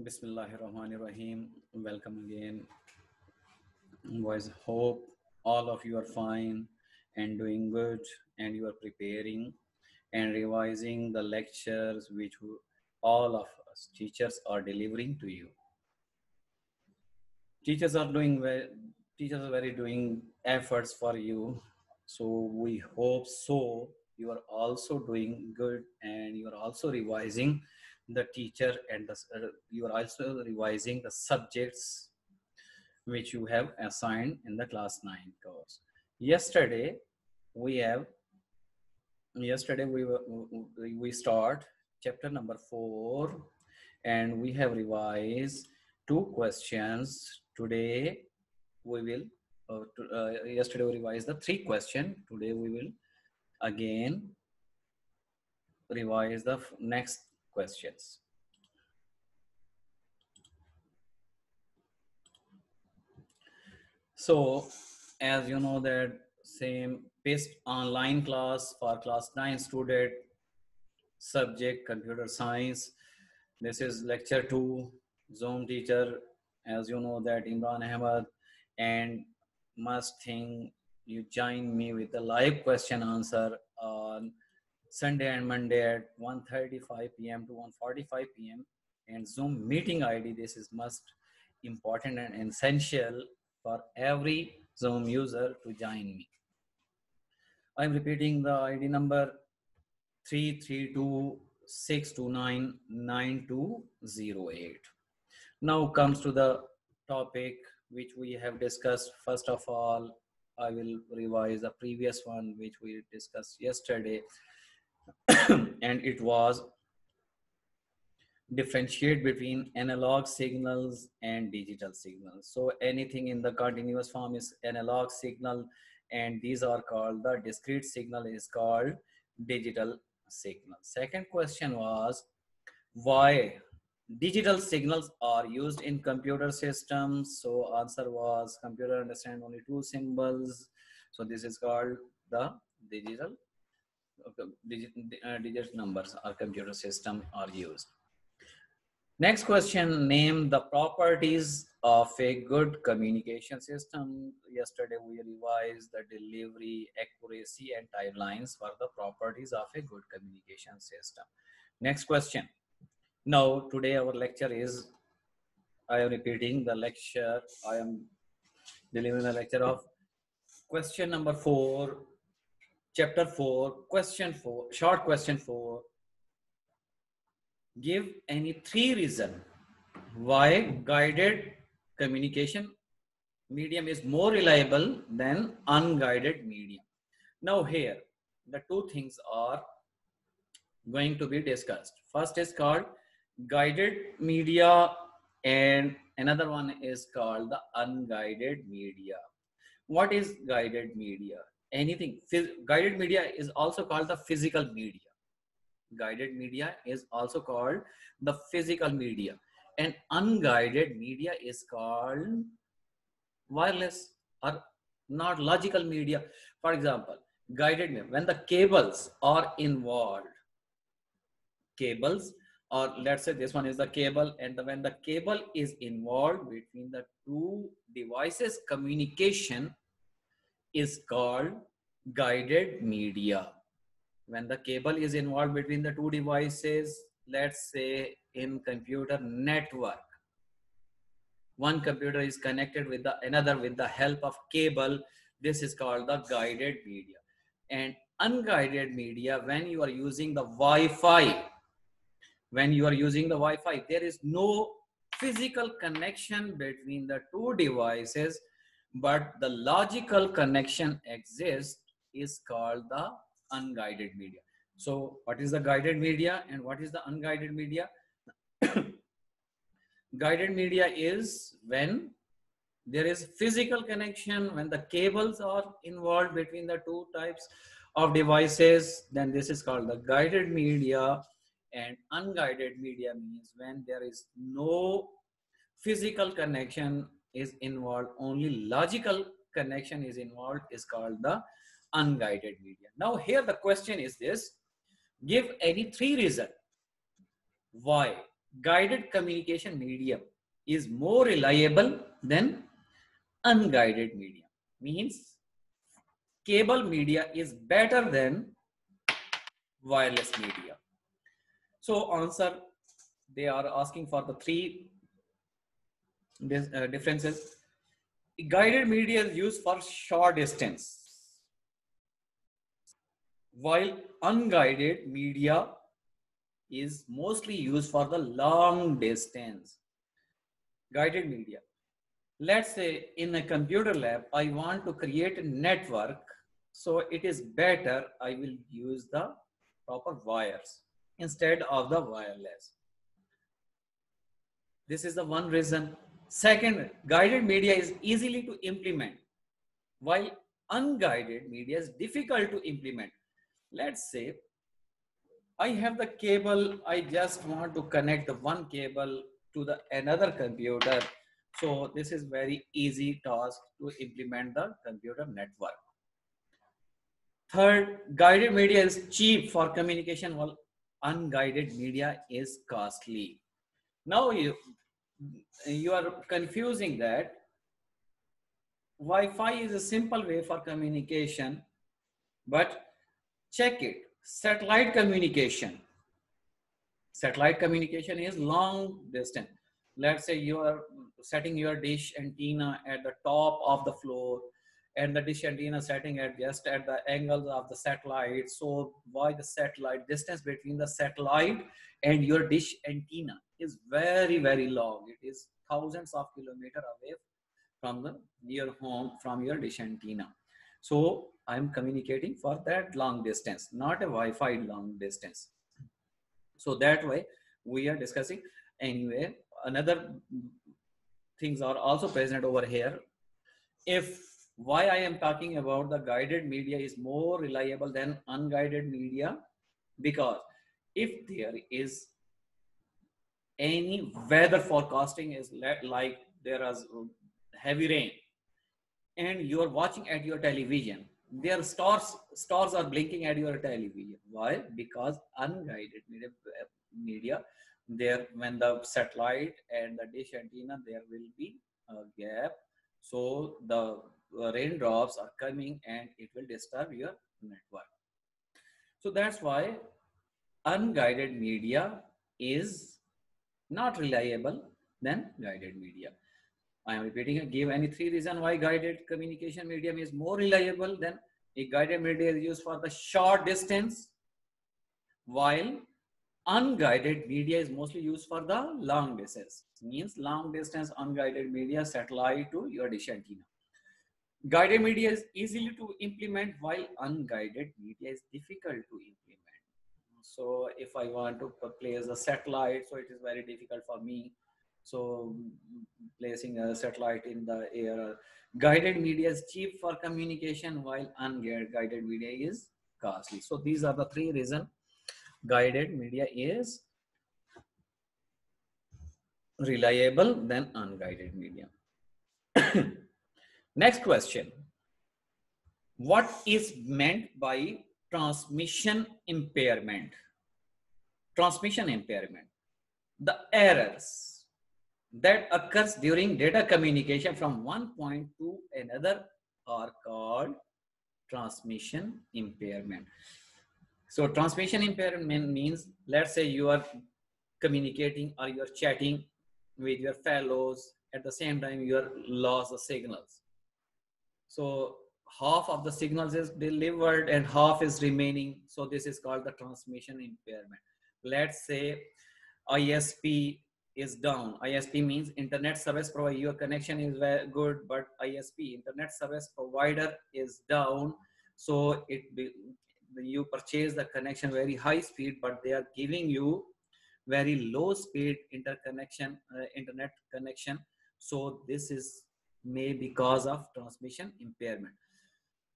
Bismillahirrahmanirrahim. Welcome again. Boys, hope all of you are fine and doing good and you are preparing and revising the lectures which all of us teachers are delivering to you. Teachers are doing well, teachers are very doing efforts for you. So we hope so you are also doing good and you are also revising the teacher and the, uh, you are also revising the subjects which you have assigned in the class 9 course. Yesterday we have yesterday we were, we start chapter number 4 and we have revised two questions. Today we will uh, to, uh, yesterday we revised the three question. Today we will again revise the next questions. So as you know that same based online class for class 9 student subject computer science. This is lecture 2 Zoom teacher as you know that Imran Ahmed and must think you join me with a live question answer on Sunday and Monday at 1.35 p.m. to 1.45 p.m. And Zoom meeting ID, this is most important and essential for every Zoom user to join me. I'm repeating the ID number 332-629-9208. Now comes to the topic which we have discussed. First of all, I will revise the previous one which we discussed yesterday and it was differentiate between analog signals and digital signals. So anything in the continuous form is analog signal and these are called the discrete signal is called digital signal. Second question was why digital signals are used in computer systems. So answer was computer understand only two symbols. So this is called the digital digit, uh, digit numbers or computer system are used. Next question, name the properties of a good communication system. Yesterday we revised the delivery, accuracy and timeliness for the properties of a good communication system. Next question. Now today our lecture is, I am repeating the lecture, I am delivering the lecture of question number four, chapter 4, question 4, short question 4. Give any three reason why guided communication medium is more reliable than unguided medium. Now here, the two things are going to be discussed. First is called guided media and another one is called the unguided media. What is guided media? Anything. Guided media is also called the physical media. Guided media is also called the physical media. And unguided media is called wireless or not logical media. For example, guided media, when the cables are involved, cables or let's say this one is the cable and the, when the cable is involved between the two devices communication is called guided media. When the cable is involved between the two devices, let's say in computer network, one computer is connected with the another with the help of cable. This is called the guided media. And unguided media, when you are using the Wi-Fi, when you are using the Wi-Fi, there is no physical connection between the two devices but the logical connection exists is called the unguided media. So what is the guided media and what is the unguided media? guided media is when there is physical connection, when the cables are involved between the two types of devices, then this is called the guided media and unguided media means when there is no physical connection is involved, only logical connection is involved is called the unguided media. Now here the question is this, give any three reason why guided communication medium is more reliable than unguided medium. Means cable media is better than wireless media. So answer, they are asking for the three Uh, differences. Guided media is used for short distance, while unguided media is mostly used for the long distance. Guided media. Let's say in a computer lab, I want to create a network. So it is better I will use the proper wires instead of the wireless. This is the one reason. Second, guided media is easily to implement, while unguided media is difficult to implement. Let's say I have the cable, I just want to connect the one cable to the another computer. So this is very easy task to implement the computer network. Third, guided media is cheap for communication while unguided media is costly. Now you, you are confusing that Wi-Fi is a simple way for communication, but check it. Satellite communication. Satellite communication is long distance. Let's say you are setting your dish antenna at the top of the floor and the dish antenna setting at just at the angles of the satellite. So why the satellite distance between the satellite and your dish antenna is very, very long. It is thousands of kilometers away from the your home from your dish antenna. So I'm communicating for that long distance, not a Wi-Fi long distance. So that way we are discussing anyway. Another things are also present over here. If why I am talking about the guided media is more reliable than unguided media? Because if there is any weather forecasting is like there is heavy rain and you are watching at your television their stars stars are blinking at your television. Why? Because unguided media, media there when the satellite and the dish antenna there will be a gap. So the Uh, raindrops are coming and it will disturb your network. So that's why unguided media is not reliable than guided media. I am repeating, give any three reason why guided communication medium is more reliable than a guided media is used for the short distance while unguided media is mostly used for the long distance means long distance unguided media satellite to your dish antenna Guided media is easily to implement while unguided media is difficult to implement. So if I want to place a satellite, so it is very difficult for me. So placing a satellite in the air, uh, guided media is cheap for communication while unguided media is costly. So these are the three reasons guided media is reliable than unguided media. Next question. What is meant by transmission impairment? Transmission impairment. The errors that occurs during data communication from one point to another are called transmission impairment. So transmission impairment means, let's say you are communicating or you're chatting with your fellows at the same time you are lost the signals so half of the signals is delivered and half is remaining. So this is called the transmission impairment. Let's say ISP is down. ISP means internet service provider. Your connection is very good, but ISP, internet service provider is down. So it you purchase the connection very high speed, but they are giving you very low speed interconnection, uh, internet connection. So this is may be cause of transmission impairment.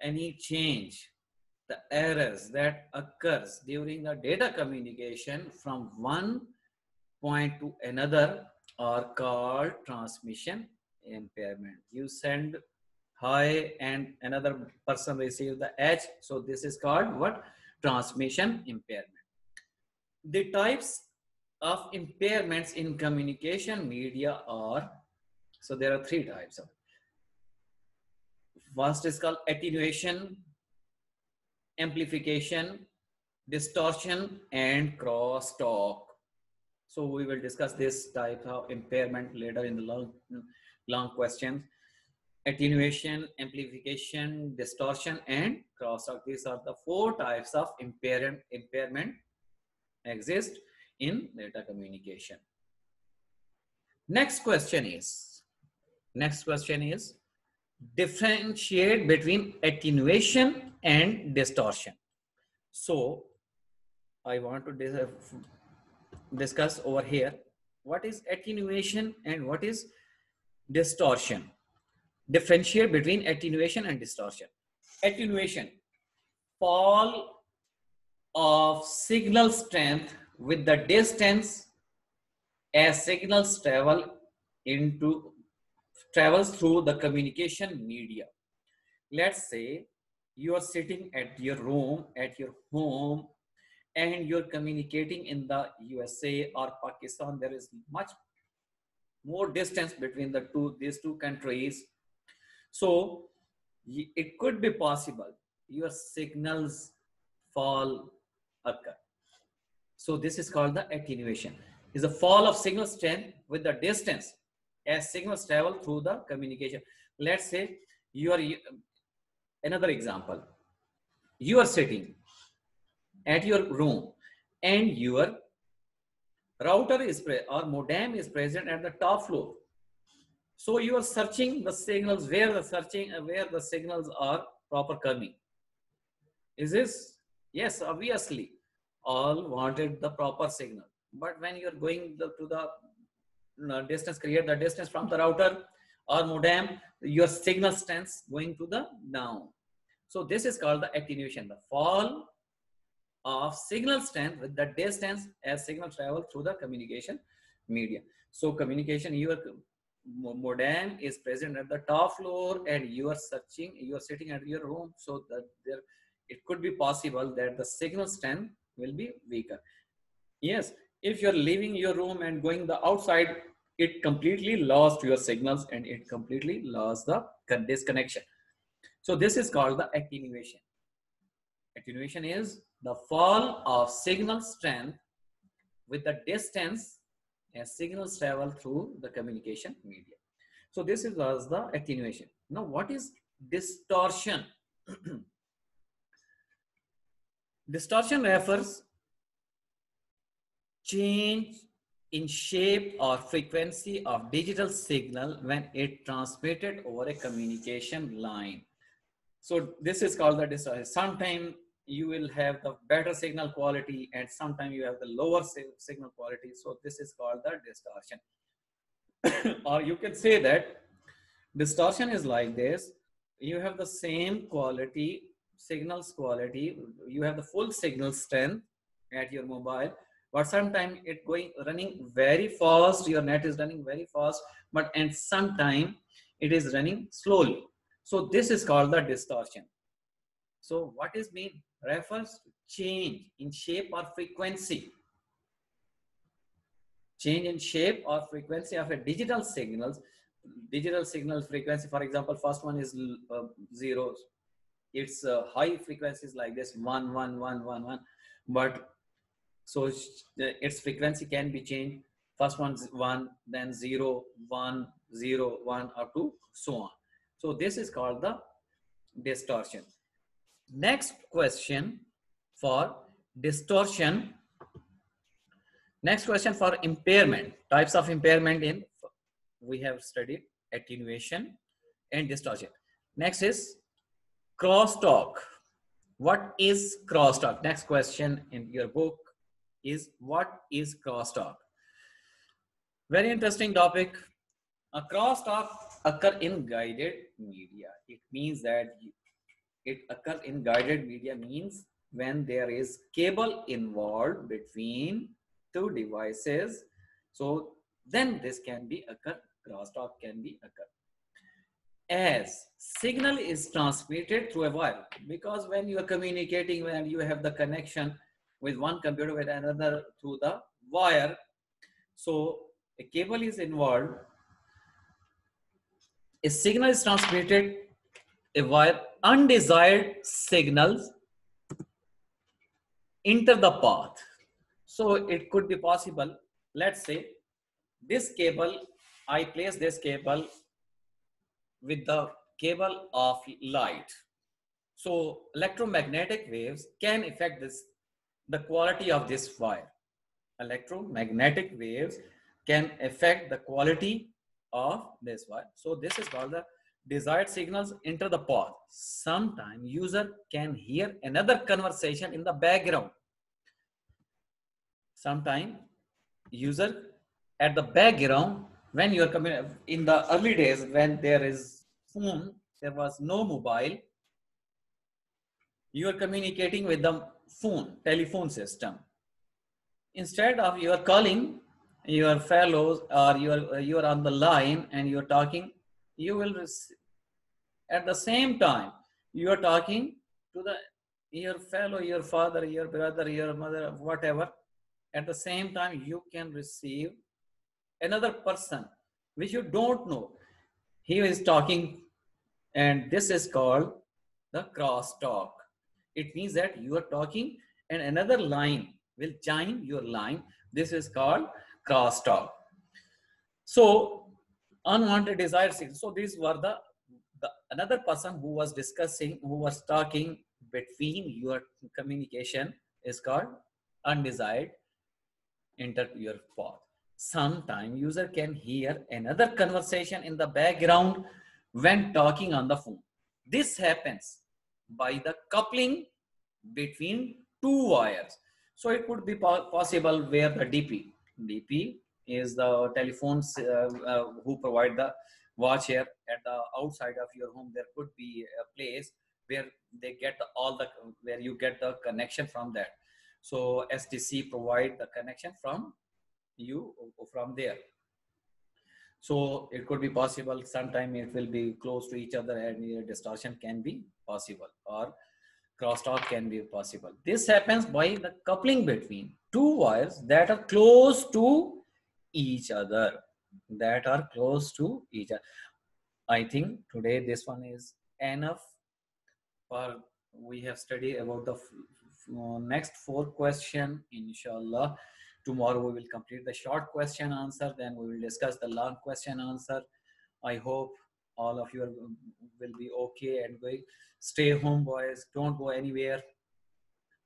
Any change, the errors that occurs during the data communication from one point to another are called transmission impairment. You send hi and another person receives the H. So this is called what? Transmission impairment. The types of impairments in communication media are, so there are three types of. First is called attenuation, amplification, distortion, and crosstalk. So we will discuss this type of impairment later in the long, long questions. Attenuation, amplification, distortion, and crosstalk. These are the four types of impairment, impairment exist in data communication. Next question is, next question is, differentiate between attenuation and distortion. So I want to dis discuss over here what is attenuation and what is distortion. Differentiate between attenuation and distortion. Attenuation, fall of signal strength with the distance as signals travel into travels through the communication media. Let's say you are sitting at your room, at your home, and you're communicating in the USA or Pakistan. There is much more distance between the two these two countries. So it could be possible your signals fall occur. So this is called the attenuation. Is a fall of signal strength with the distance as signals travel through the communication. Let's say you are, another example, you are sitting at your room and your router is or modem is present at the top floor. So you are searching the signals where the searching where the signals are proper coming. Is this? Yes, obviously all wanted the proper signal. But when you're going the, to the Uh, distance, create the distance from the router or modem, your signal strength going to the down. So this is called the attenuation, the fall of signal strength with the distance as signal travel through the communication media. So communication, your modem is present at the top floor and you are searching, you are sitting at your room. So that there, it could be possible that the signal strength will be weaker. Yes, if you're leaving your room and going the outside, it completely lost your signals and it completely lost the disconnection. So this is called the attenuation. Attenuation is the fall of signal strength with the distance as signals travel through the communication media. So this is was the attenuation. Now what is distortion? distortion refers change in shape or frequency of digital signal when it transmitted over a communication line. So this is called the distortion. Sometimes you will have the better signal quality and sometimes you have the lower signal quality. So this is called the distortion. or you can say that distortion is like this. You have the same quality, signals quality. You have the full signal strength at your mobile, but sometimes it going running very fast your net is running very fast but and sometime it is running slowly. So this is called the distortion. So what is mean? Refers to change in shape or frequency. Change in shape or frequency of a digital signals digital signal frequency for example first one is uh, zeros it's uh, high frequencies like this one one one one one. But so uh, its frequency can be changed. First one one, then zero, one, zero, one, or two, so on. So this is called the distortion. Next question for distortion. Next question for impairment. Types of impairment in we have studied attenuation and distortion. Next is crosstalk. What is crosstalk? Next question in your book is what is crosstalk? Very interesting topic. A crosstalk occur in guided media. It means that it occur in guided media means when there is cable involved between two devices. So then this can be occur, crosstalk can be occur. As signal is transmitted through a wire because when you are communicating when you have the connection with one computer with another through the wire So a cable is involved. A signal is transmitted a wire undesired signals enter the path. So it could be possible. Let's say this cable, I place this cable with the cable of light. So electromagnetic waves can affect this, the quality of this wire. Electromagnetic waves can affect the quality of this wire. So this is called the desired signals enter the path. Sometime user can hear another conversation in the background. Sometime user at the background when you are coming in the early days when there is phone, there was no mobile. You are communicating with the phone, telephone system. Instead of you are calling your fellows or you are, you are on the line and you are talking you will receive, at the same time you are talking to the your fellow your father your brother your mother whatever. At the same time you can receive another person which you don't know. He is talking and this is called the crosstalk it means that you are talking and another line will join your line this is called crosstalk so unwanted desires. So these were the, the another person who was discussing, who was talking between your communication is called undesired enter your path. Sometime user can hear another conversation in the background when talking on the phone. This happens by the coupling between two wires. So it could be possible where the DP, DP is the telephones uh, uh, who provide the watch here at the outside of your home. There could be a place where they get all the where you get the connection from that. So STC provide the connection from you from there so it could be possible. Sometime it will be close to each other and distortion can be possible or crosstalk can be possible. This happens by the coupling between two wires that are close to each other. That are close to each other. I think today this one is enough for we have studied about the next four question inshallah tomorrow we will complete the short question answer then we will discuss the long question answer. I hope all of you are, um, will be okay and going. Stay home boys. Don't go anywhere.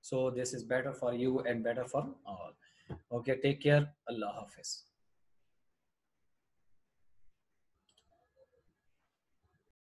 So this is better for you and better for all. Okay take care. Allah hafiz